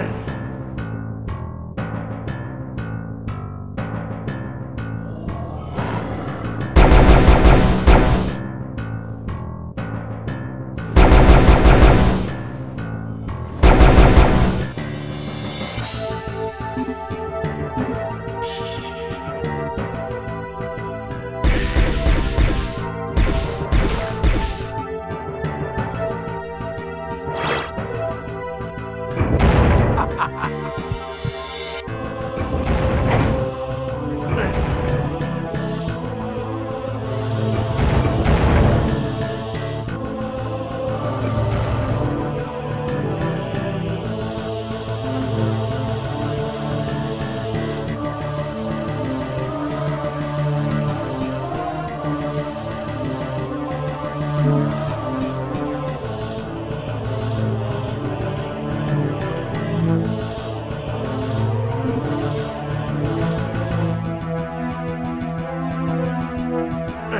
time.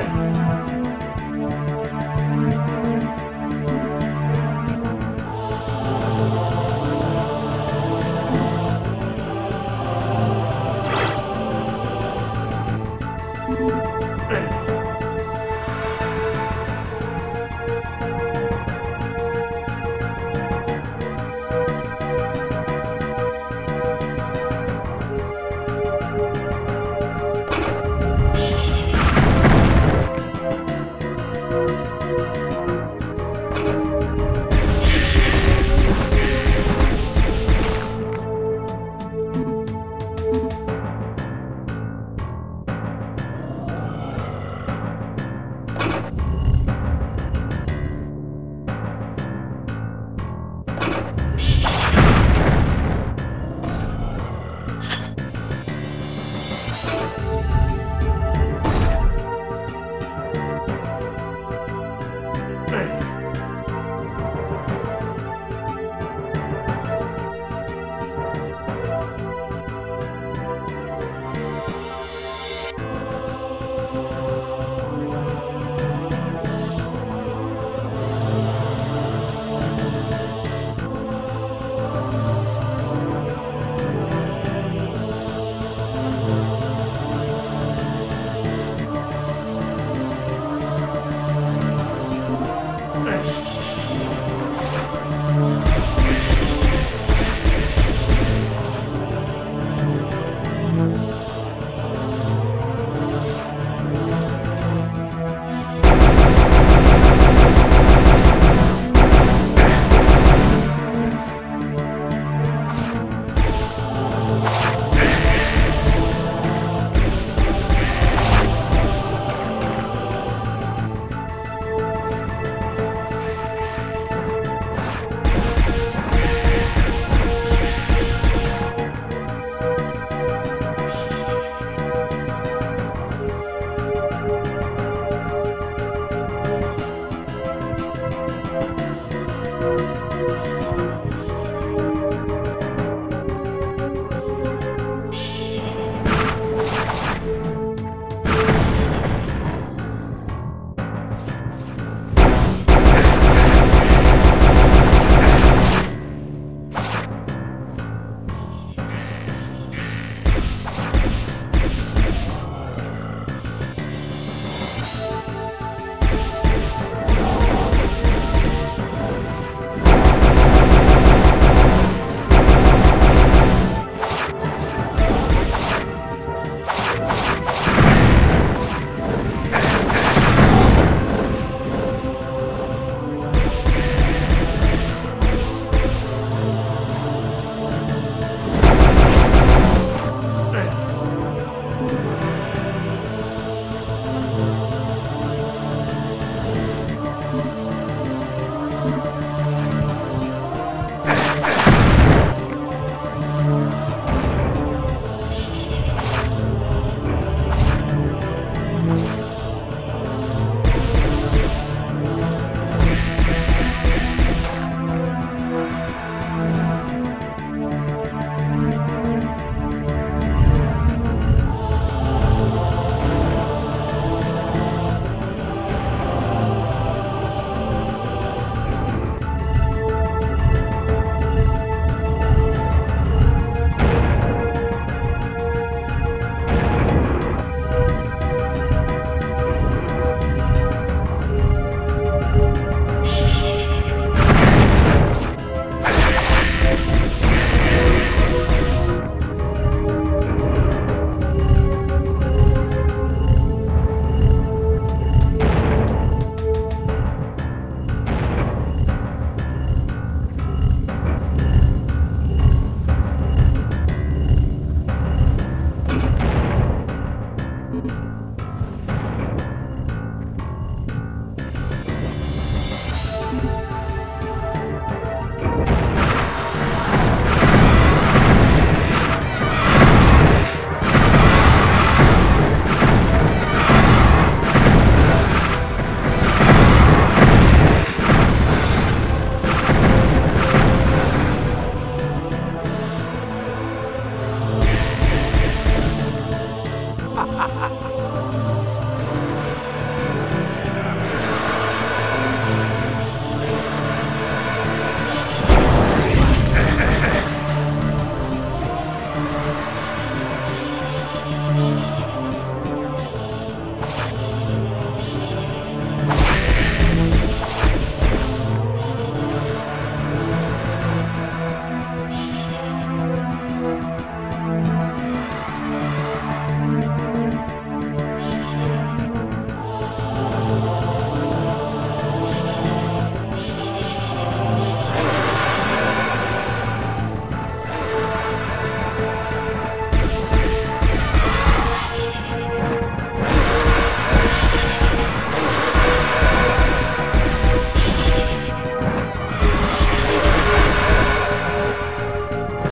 it. Música